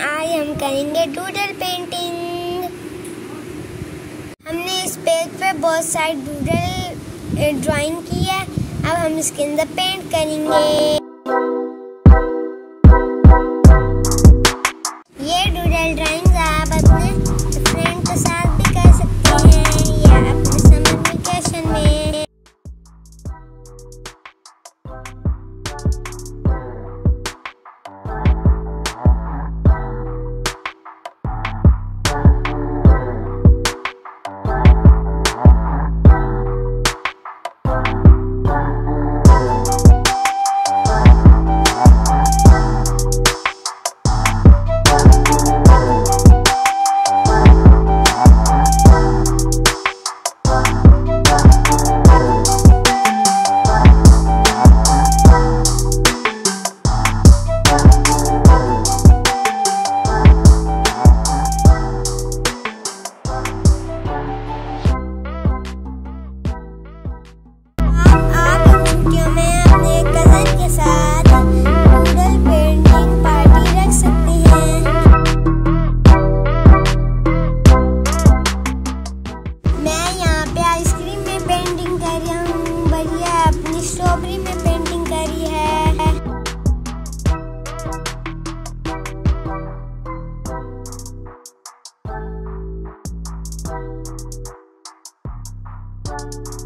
आज हम करेंगे डूडल पेंटिंग हमने इस पेज पे बहुत सारी डूडल ड्राइंग की है। अब हम इसके अंदर पेंट करेंगे। Música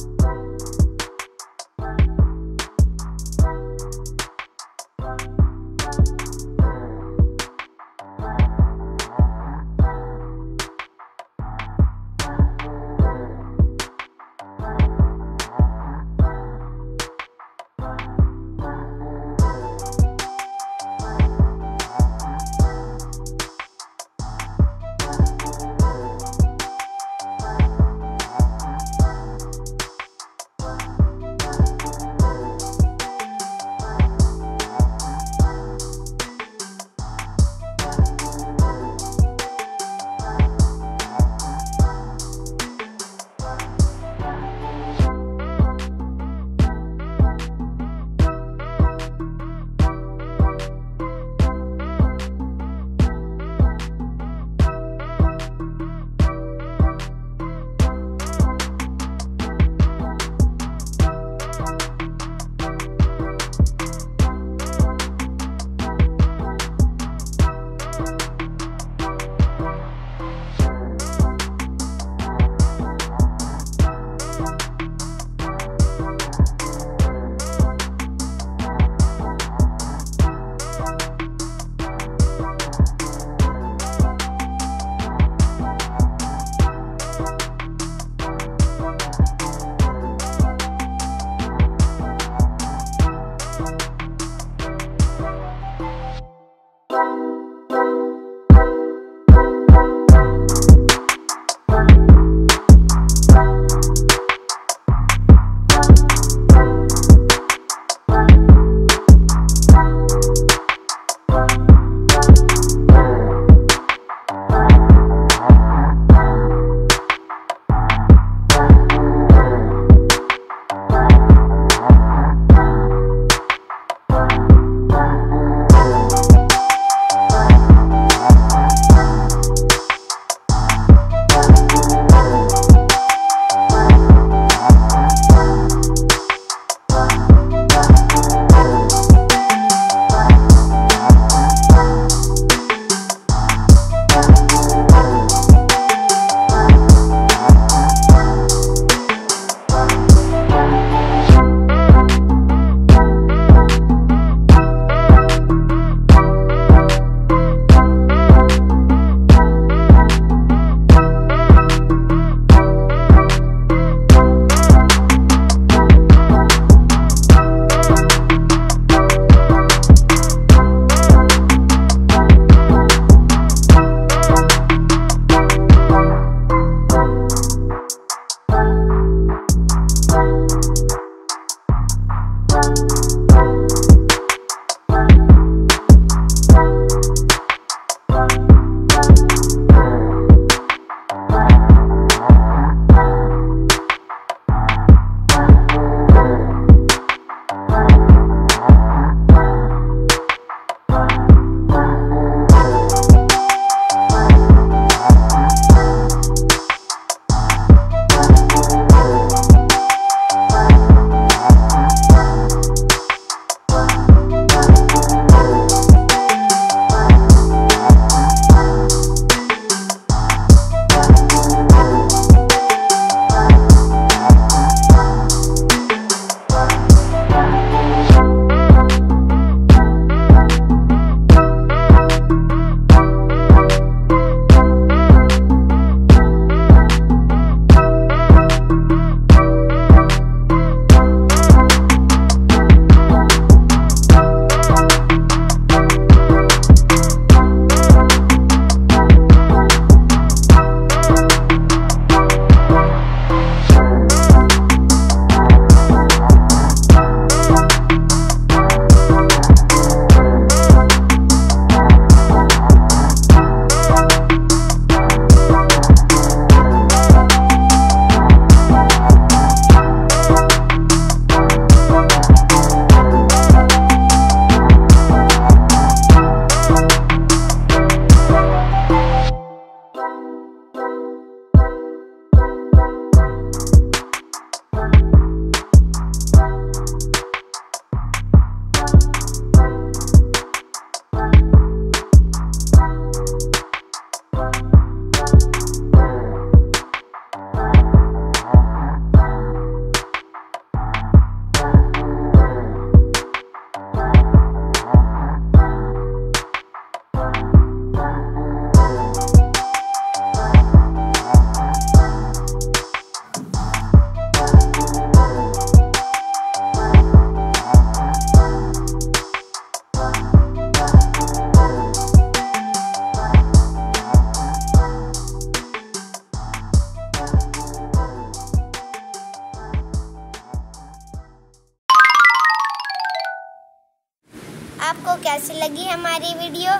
आपको कैसी लगी हमारी वीडियो?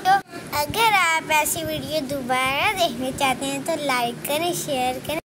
अगर आप ऐसी वीडियो दोबारा देखना चाहते हैं तो लाइक करें शेयर करें।